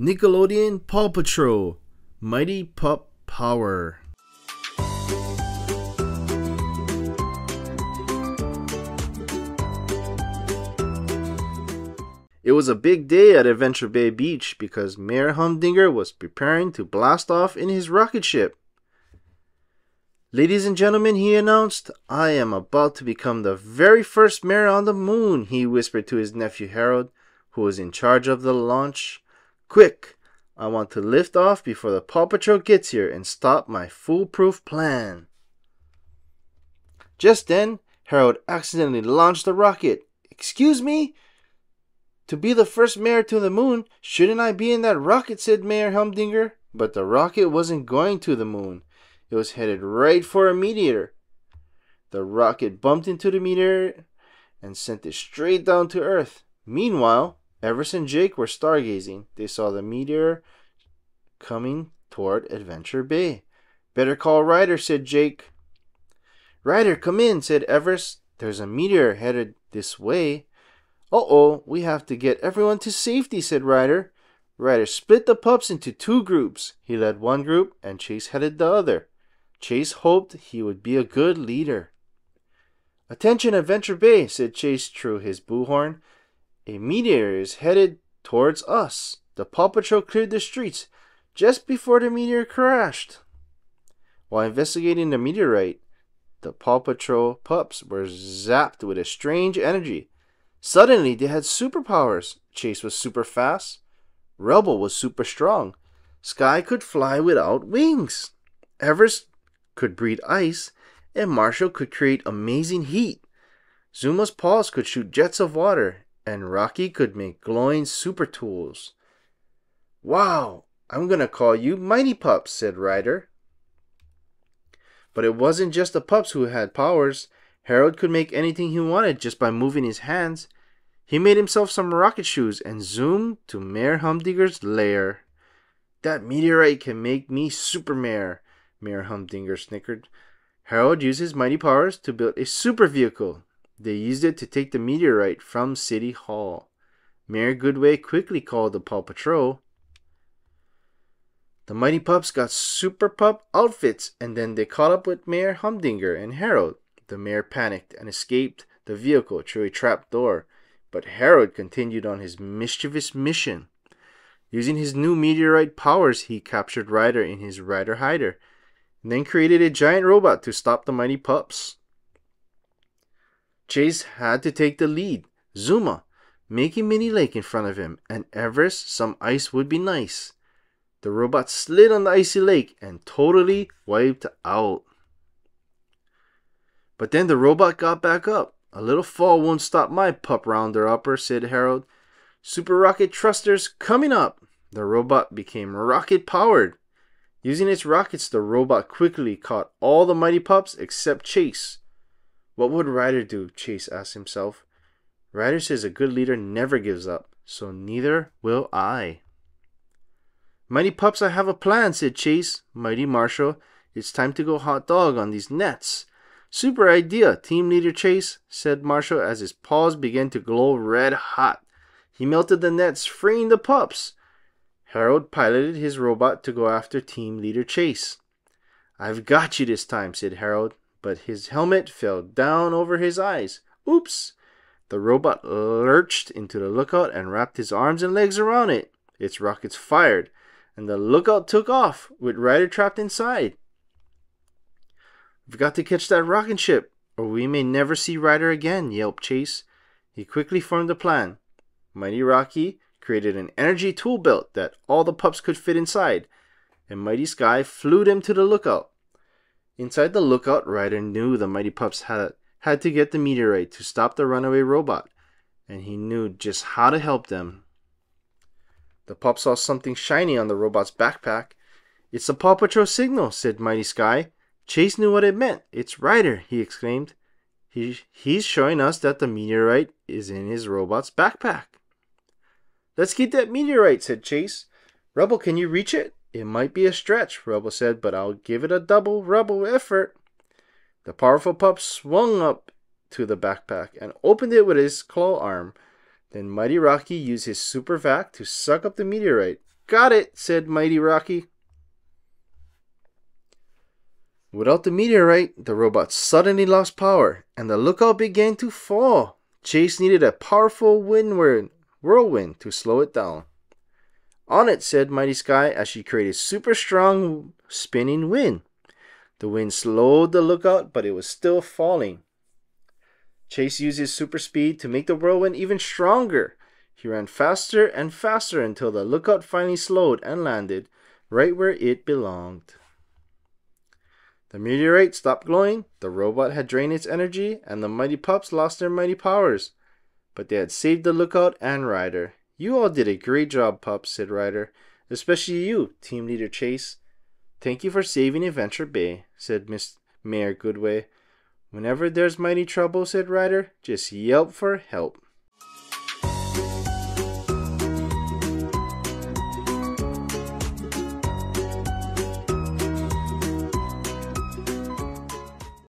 Nickelodeon Paw Patrol Mighty Pup Power. It was a big day at Adventure Bay Beach because Mayor Humdinger was preparing to blast off in his rocket ship. Ladies and gentlemen, he announced, I am about to become the very first mayor on the moon, he whispered to his nephew Harold, who was in charge of the launch. Quick, I want to lift off before the Paw Patrol gets here and stop my foolproof plan. Just then, Harold accidentally launched the rocket. Excuse me? To be the first mayor to the moon, shouldn't I be in that rocket? said Mayor Humdinger. But the rocket wasn't going to the moon. It was headed right for a meteor. The rocket bumped into the meteor and sent it straight down to Earth. Meanwhile, Everest and Jake were stargazing. They saw the meteor coming toward Adventure Bay. Better call Ryder, said Jake. Ryder, come in, said Everest. There's a meteor headed this way. Uh oh, we have to get everyone to safety, said Ryder. Ryder split the pups into two groups. He led one group, and Chase headed the other. Chase hoped he would be a good leader. Attention, Adventure Bay, said Chase through his bullhorn. A meteor is headed towards us. The Paw Patrol cleared the streets just before the meteor crashed. While investigating the meteorite, the Paw Patrol pups were zapped with a strange energy. Suddenly, they had superpowers. Chase was super fast. Rubble was super strong. Skye could fly without wings. Everest could breathe ice. And Marshall could create amazing heat. Zuma's paws could shoot jets of water. And Rocky could make glowing super tools. Wow, I'm gonna call you Mighty Pups, said Ryder. But it wasn't just the pups who had powers. Harold could make anything he wanted just by moving his hands. He made himself some rocket shoes and zoomed to Mayor Humdinger's lair. That meteorite can make me super mayor, Mayor Humdinger snickered. Harold used his mighty powers to build a super vehicle. They used it to take the meteorite from City Hall. Mayor Goodway quickly called the Paw Patrol. The Mighty Pups got super pup outfits and then they caught up with Mayor Humdinger and Harold. The mayor panicked and escaped the vehicle through a trap door, but Harold continued on his mischievous mission. Using his new meteorite powers, he captured Ryder in his Ryder Hider, and then created a giant robot to stop the mighty pups. Chase had to take the lead. Zuma, making Mini Lake in front of him, and Everest, some ice would be nice. The robot slid on the icy lake and totally wiped out. But then the robot got back up. A little fall won't stop my pup rounder upper, said Harold. Super rocket thrusters coming up. The robot became rocket powered. Using its rockets, the robot quickly caught all the mighty pups except Chase. What would Ryder do? Chase asked himself. Ryder says a good leader never gives up, so neither will I. Mighty pups, I have a plan, said Chase. Mighty Marshall, it's time to go hot dog on these nets. Super idea, team leader Chase, said Marshall as his paws began to glow red hot. He melted the nets, freeing the pups. Harold piloted his robot to go after team leader Chase. I've got you this time, said Harold, but his helmet fell down over his eyes. Oops! The robot lurched into the lookout and wrapped his arms and legs around it. Its rockets fired, and the lookout took off, with Ryder trapped inside. We've got to catch that rocket ship, or we may never see Ryder again, yelped Chase. He quickly formed a plan. Mighty Rocky created an energy tool belt that all the pups could fit inside, and Mighty Skye flew them to the lookout. Inside the lookout, Ryder knew the Mighty Pups had, had to get the meteorite to stop the runaway robot, and he knew just how to help them. The pup saw something shiny on the robot's backpack. It's the Paw Patrol signal, said Mighty Skye. Chase knew what it meant. It's Ryder, he exclaimed. He, he's showing us that the meteorite is in his robot's backpack. Let's get that meteorite, said Chase. Rubble, can you reach it? It might be a stretch, Rubble said, but I'll give it a double Rubble effort. The powerful pup swung up to the backpack and opened it with his claw arm. Then Mighty Rocky used his super vac to suck up the meteorite. Got it, said Mighty Rocky. Without the meteorite, the robot suddenly lost power, and the lookout began to fall. Chase needed a powerful windward whirlwind to slow it down. On it, said Mighty Skye as she created super strong spinning wind. The wind slowed the lookout, but it was still falling. Chase used his super speed to make the whirlwind even stronger. He ran faster and faster until the lookout finally slowed and landed right where it belonged. The meteorite stopped glowing, the robot had drained its energy, and the mighty pups lost their mighty powers. But they had saved the lookout and Ryder. You all did a great job, pups, said Ryder. Especially you, team leader Chase. Thank you for saving Adventure Bay, said Miss Mayor Goodway. Whenever there's mighty trouble, said Ryder, just yelp for help.